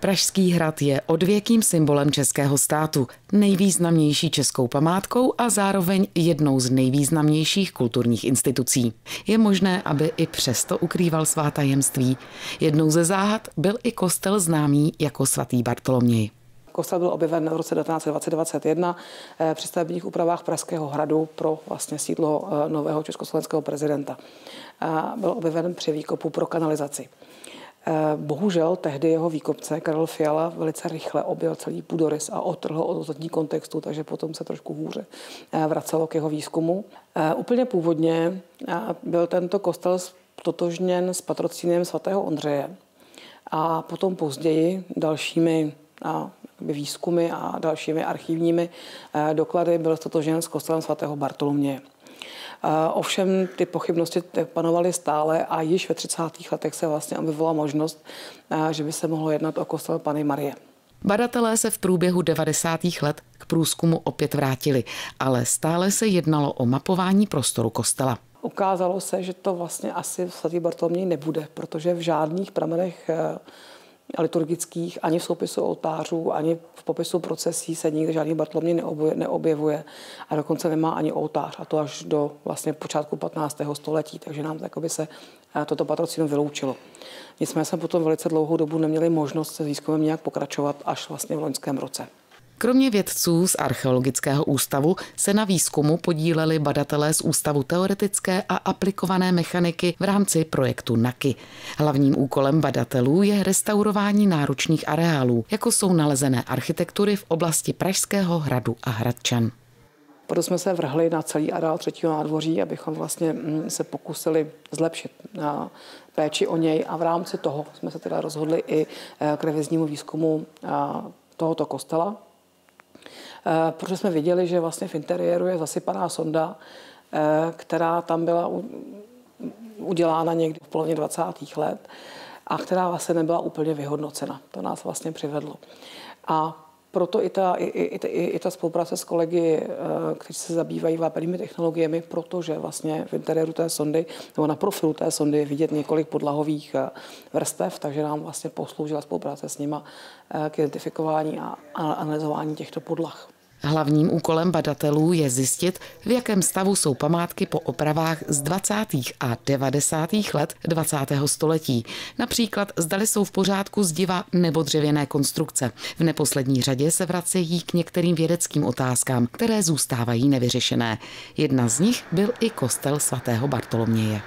Pražský hrad je odvěkým symbolem českého státu, nejvýznamnější českou památkou a zároveň jednou z nejvýznamnějších kulturních institucí. Je možné, aby i přesto ukrýval svá tajemství. Jednou ze záhad byl i kostel známý jako svatý Bartoloměj. Kostel byl objeven v roce 1921 eh, při stavebních úpravách Pražského hradu pro vlastně sídlo eh, nového československého prezidenta. Byl objeven při výkopu pro kanalizaci. Eh, bohužel tehdy jeho výkopce Karel Fiala velice rychle objel celý půdorys a otrhl od ostatní kontextu, takže potom se trošku hůře eh, vracelo k jeho výzkumu. Eh, úplně původně byl tento kostel totožněn s patrocínem svatého Ondřeje a potom později dalšími a výzkumy a dalšími archivními doklady byl totožněn s kostelem svatého Bartoloměje. Ovšem ty pochybnosti panovaly stále a již ve 30. letech se vlastně objevila možnost, že by se mohlo jednat o kostel Pany Marie. Badatelé se v průběhu 90. let k průzkumu opět vrátili, ale stále se jednalo o mapování prostoru kostela. Ukázalo se, že to vlastně asi svatý Bartoloměj nebude, protože v žádných pramenech eh, liturgických, ani v soupisu oltářů, ani v popisu procesí se nikdy žádný Bartoloměj neobjevuje a dokonce nemá ani oltář a to až do vlastně počátku 15. století, takže nám by se eh, toto patrocínu vyloučilo. Nicméně jsme potom velice dlouhou dobu neměli možnost se výzkumem nějak pokračovat až vlastně v loňském roce. Kromě vědců z Archeologického ústavu se na výzkumu podíleli badatelé z Ústavu teoretické a aplikované mechaniky v rámci projektu NAKY. Hlavním úkolem badatelů je restaurování náročných areálů, jako jsou nalezené architektury v oblasti Pražského hradu a Hradčan. Proto jsme se vrhli na celý areál třetího nádvoří, abychom vlastně mm, se pokusili zlepšit péči o něj a v rámci toho jsme se teda rozhodli i eh, k reviznímu výzkumu tohoto kostela, protože jsme viděli, že vlastně v interiéru je zasypaná sonda, eh, která tam byla udělána někdy v polovině 20. let a která vlastně nebyla úplně vyhodnocena. To nás vlastně přivedlo. A proto i ta, i, i, i, i ta spolupráce s kolegy, eh, kteří se zabývají vápenými technologiemi, protože vlastně v interiéru té sondy nebo na profilu té sondy je vidět několik podlahových vrstev, takže nám vlastně posloužila spolupráce s nima k identifikování a analyzování těchto podlah. Hlavním úkolem badatelů je zjistit, v jakém stavu jsou památky po opravách z 20. a 90. let 20. století. Například zdali jsou v pořádku zdiva nebo dřevěné konstrukce. V neposlední řadě se vracejí k některým vědeckým otázkám, které zůstávají nevyřešené. Jedna z nich byl i kostel svatého Bartoloměje.